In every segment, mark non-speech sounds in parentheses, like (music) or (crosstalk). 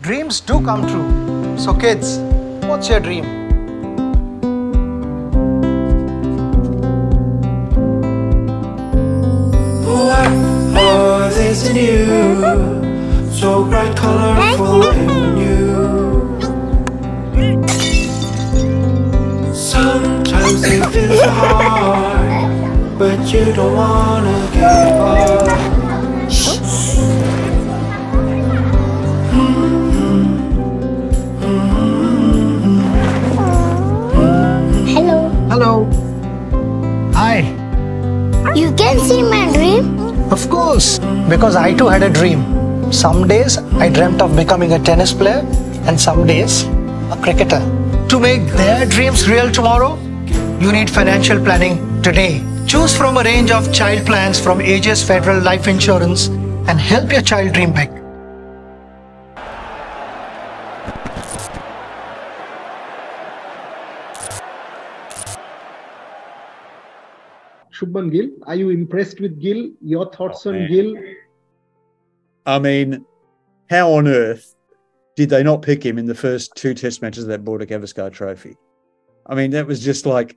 Dreams do come true. So, kids, what's your dream? Are these new? So bright, colorful, and new. Sometimes they feel so hard, but you don't wanna give up. Hi. You can see my dream? Of course, because I too had a dream. Some days I dreamt of becoming a tennis player, and some days a cricketer. To make their dreams real tomorrow, you need financial planning today. Choose from a range of child plans from Ageas Federal Life Insurance and help your child dream big. Shubman Gill. Are you impressed with Gill? Your thoughts Oh, on man. Gill? I mean, how on earth did they not pick him in the first two test matches of that Border Gavaskar trophy? I mean, that was just like,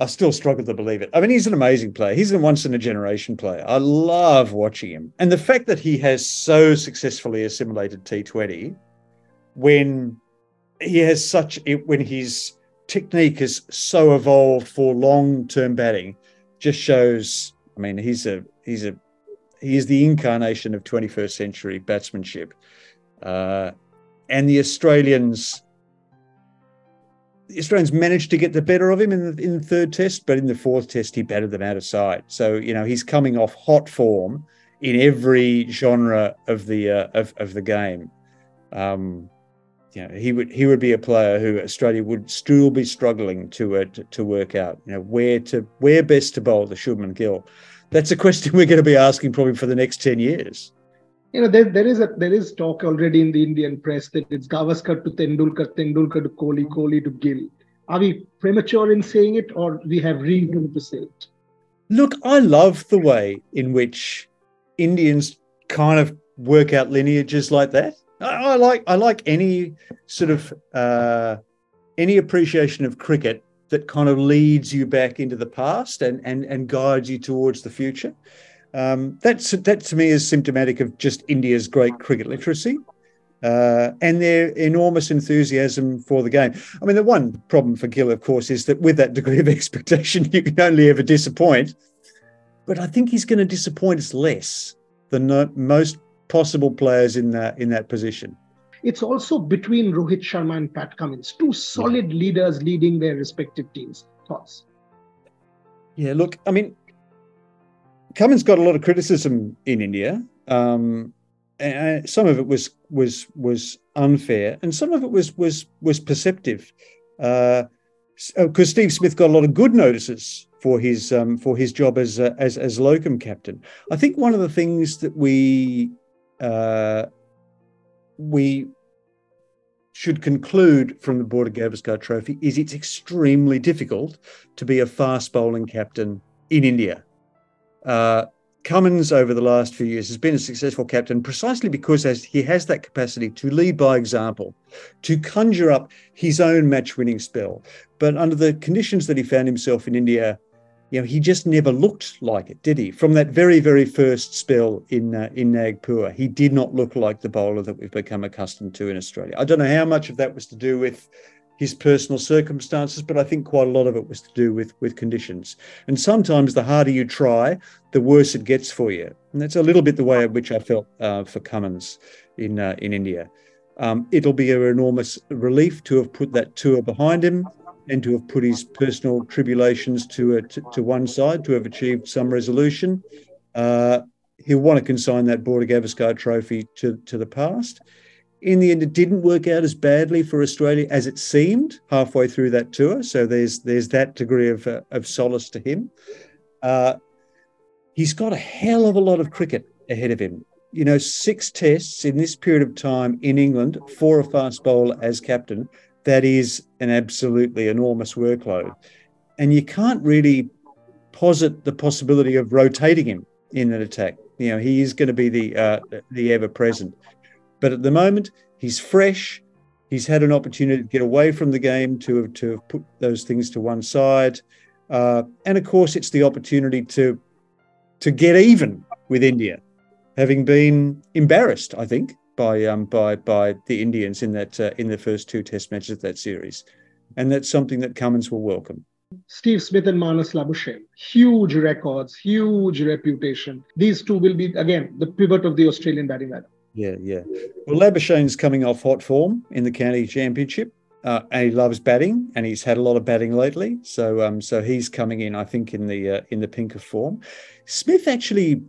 I still struggle to believe it. I mean, he's an amazing player. He's a once in a generation player. I love watching him. And the fact that he has so successfully assimilated T20 when he has such, when his technique is so evolved for long term batting just shows, I mean, he's a, he's a, he is the incarnation of 21st century batsmanship. Uh, and the Australians, the Australians managed to get the better of him in the, in the third test, but in the fourth test, he batted them out of sight. So, you know, he's coming off hot form in every genre of the, uh, of, of the game. Um, you know, he would he would be a player who Australia would still be struggling to uh, to, to work out. You know, where to where best to bowl the Shubman Gill. That's a question (laughs) we're going to be asking probably for the next ten years. You know, there, there is a there is talk already in the Indian press that it's Gavaskar to Tendulkar, Tendulkar to Kohli, Kohli to Gill. Are we premature in saying it, or we have reason to say it? Look, I love the way in which Indians kind of work out lineages like that. I, I like I like any sort of uh, any appreciation of cricket that kind of leads you back into the past and and and guides you towards the future. Um, that's that to me is symptomatic of just India's great cricket literacy. Uh, and their enormous enthusiasm for the game. I mean, the one problem for Gill, of course, is that with that degree of (laughs) expectation, you can only ever disappoint. But I think he's going to disappoint us less than most possible players in that in that position. It's also between Rohit Sharma and Pat Cummins, two solid leaders leading their respective teams. Thoughts? Yeah, look, I mean, Cummins got a lot of criticism in India. Um, and some of it was was was unfair, and some of it was was was perceptive. Because uh, Steve Smith got a lot of good notices for his um, for his job as uh, as as locum captain. I think one of the things that we uh, we should conclude from the Border Gavaskar Trophy is it's extremely difficult to be a fast bowling captain in India. Uh, Cummins, over the last few years, has been a successful captain precisely because he has that capacity to lead by example, to conjure up his own match winning spell. But under the conditions that he found himself in India, you know, he just never looked like it, did he? From that very, very first spell in uh, in Nagpur, he did not look like the bowler that we've become accustomed to in Australia. I don't know how much of that was to do with his personal circumstances, but I think quite a lot of it was to do with with conditions. And sometimes the harder you try, the worse it gets for you. And that's a little bit the way in which I felt uh, for Cummins in uh, in India. Um, it'll be an enormous relief to have put that tour behind him and to have put his personal tribulations to, to, to one side, to have achieved some resolution. Uh, he'll want to consign that Border Gavaskar trophy to, to the past. In the end, it didn't work out as badly for Australia as it seemed halfway through that tour. So there's there's that degree of, uh, of solace to him. Uh, he's got a hell of a lot of cricket ahead of him. You know, six tests in this period of time in England for a fast bowler as captain. That is an absolutely enormous workload. And you can't really posit the possibility of rotating him in an attack. You know, he is going to be the uh, the ever present. But at the moment, he's fresh. He's had an opportunity to get away from the game, to to put those things to one side. Uh, and of course, it's the opportunity to to get even with India, having been embarrassed, I think, by um, by by the Indians in that uh, in the first two Test matches of that series, and that's something that Cummins will welcome. Steve Smith and Marnus Labuschagne, huge records, huge reputation. These two will be again the pivot of the Australian batting lineup. Yeah, yeah. Well, Labuschagne's coming off hot form in the county championship. Uh, and he loves batting, and he's had a lot of batting lately. So, um, so he's coming in, I think, in the uh, in the pink of form. Smith actually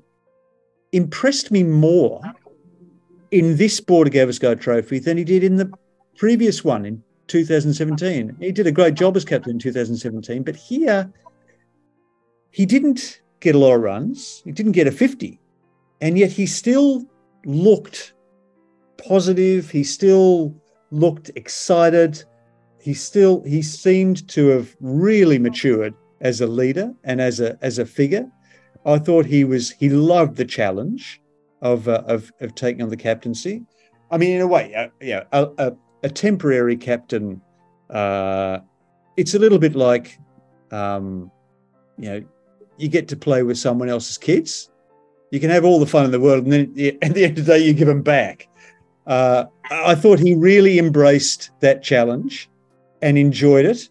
impressed me more in this Border Gavaskar Trophy than he did in the previous one in 2017. He did a great job as captain in 2017, but here he didn't get a lot of runs. He didn't get a 50, and yet he still looked positive. He still looked excited. He still he seemed to have really matured as a leader and as a as a figure. I thought he was he loved the challenge of uh, of of taking on the captaincy. I mean, in a way, uh, yeah, a, a, a, temporary captain. Uh, it's a little bit like, um, you know, you get to play with someone else's kids. You can have all the fun in the world, and then at the (laughs) end of the day, you give them back. Uh, I thought he really embraced that challenge and enjoyed it.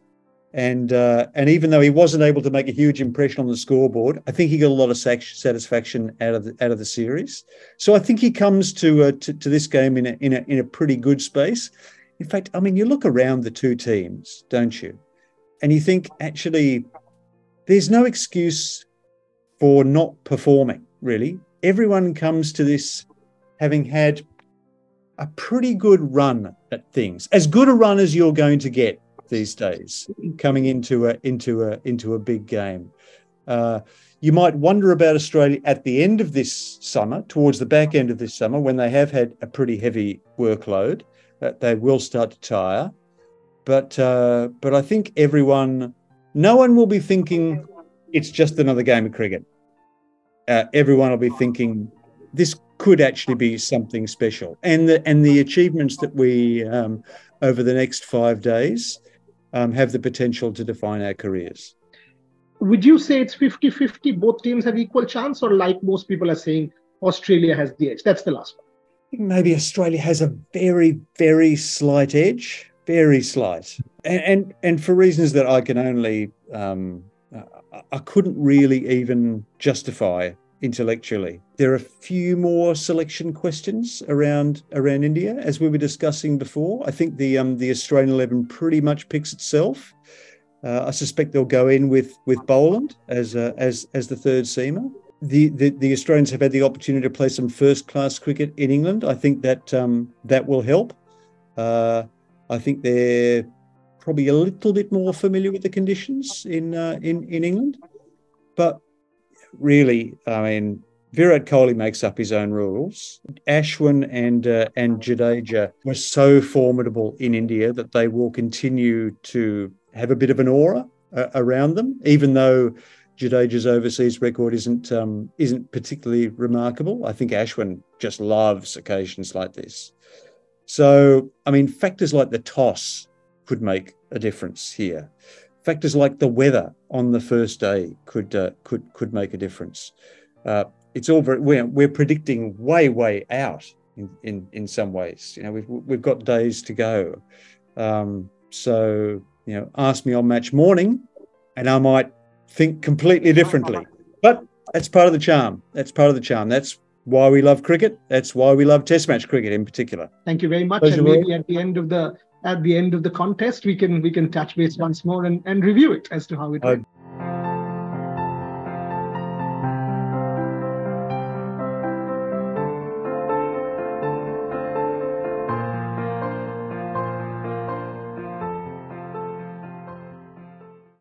And uh, and even though he wasn't able to make a huge impression on the scoreboard, I think he got a lot of satisfaction out of the, out of the series. So I think he comes to, uh, to, to this game in a, in a in a pretty good space. In fact, I mean, you look around the two teams, don't you? And you think actually, there's no excuse for not performing. Really, everyone comes to this having had a pretty good run at things, as good a run as you're going to get these days, coming into a into a into a big game. Uh, you might wonder about Australia at the end of this summer, towards the back end of this summer, when they have had a pretty heavy workload, that they will start to tire. But uh, but I think everyone, no one will be thinking it's just another game of cricket. Uh, everyone will be thinking this could actually be something special. And the and the achievements that we um, over the next five days um, have the potential to define our careers. Would you say it's 50-50? Both teams have equal chance, or like most people are saying, Australia has the edge? That's the last one. Maybe Australia has a very, very slight edge, very slight, and and, and for reasons that I can only um, I couldn't really even justify intellectually. There are a few more selection questions around around India, as we were discussing before. I think the um, the Australian eleven pretty much picks itself. Uh, I suspect they'll go in with with Boland as uh, as as the third seamer. The, the, the Australians have had the opportunity to play some first class cricket in England. I think that um, that will help. Uh, I think they're probably a little bit more familiar with the conditions in uh, in in England, but really, I mean, Virat Kohli makes up his own rules. Ashwin and uh, and Jadeja were so formidable in India that they will continue to have a bit of an aura uh, around them, even though Jadeja's overseas record isn't um, isn't particularly remarkable. I think Ashwin just loves occasions like this. So, I mean, factors like the toss could make a difference here factors like the weather on the first day could uh, could could make a difference. Uh, it's all very we're, we're predicting way way out in, in in some ways. You know we've we've got days to go. Um, so you know, ask me on match morning, and I might think completely differently. But that's part of the charm. That's part of the charm. That's why we love cricket. That's why we love Test match cricket in particular. Thank you very much. Pleasure and maybe at the end of the at the end of the contest, we can we can touch base once more and, and review it as to how it went.